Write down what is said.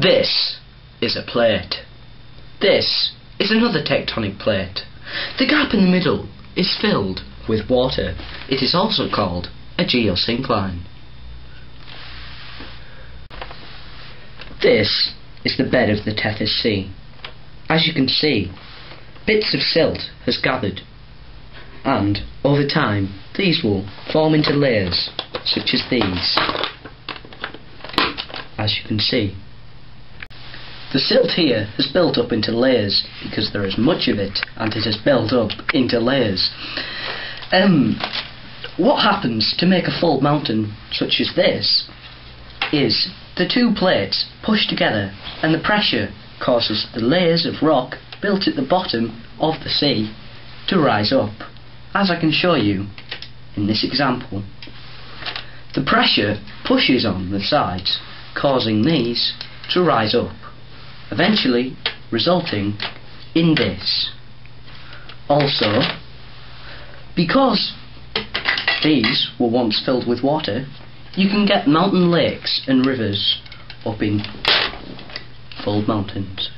This is a plate. This is another tectonic plate. The gap in the middle is filled with water. It is also called a geosyncline. This is the bed of the Tethys Sea. As you can see, bits of silt has gathered and over time these will form into layers such as these as you can see. The silt here has built up into layers because there is much of it and it has built up into layers. Um, what happens to make a fold mountain such as this is the two plates push together and the pressure causes the layers of rock built at the bottom of the sea to rise up, as I can show you in this example. The pressure pushes on the sides, causing these to rise up, eventually resulting in this. Also, because these were once filled with water, you can get mountain lakes and rivers up in fold mountains.